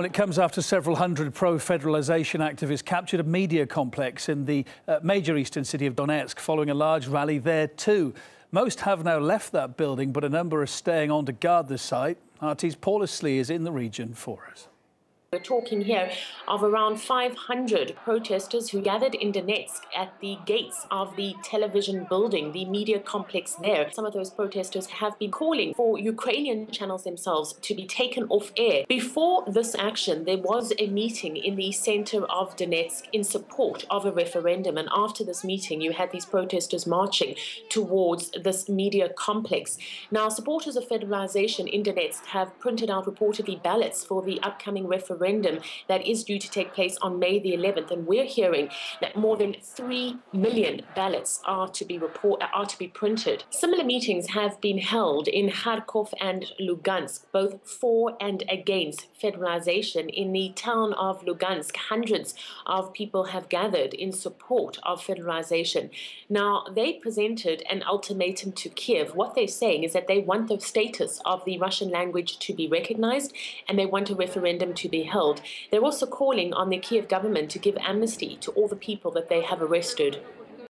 Well, it comes after several hundred pro federalisation activists captured a media complex in the uh, major eastern city of Donetsk following a large rally there too. Most have now left that building, but a number are staying on to guard the site. RT's Paula Slier is in the region for us. We're talking here of around 500 protesters who gathered in Donetsk at the gates of the television building, the media complex there. Some of those protesters have been calling for Ukrainian channels themselves to be taken off air. Before this action, there was a meeting in the center of Donetsk in support of a referendum. And after this meeting, you had these protesters marching towards this media complex. Now, supporters of federalization in Donetsk have printed out reportedly ballots for the upcoming referendum referendum that is due to take place on May the 11th, and we're hearing that more than 3 million ballots are to be report are to be printed. Similar meetings have been held in Kharkov and Lugansk, both for and against federalization. In the town of Lugansk, hundreds of people have gathered in support of federalization. Now, they presented an ultimatum to Kiev. What they're saying is that they want the status of the Russian language to be recognized and they want a referendum to be held. They're also calling on the Kiev government to give amnesty to all the people that they have arrested.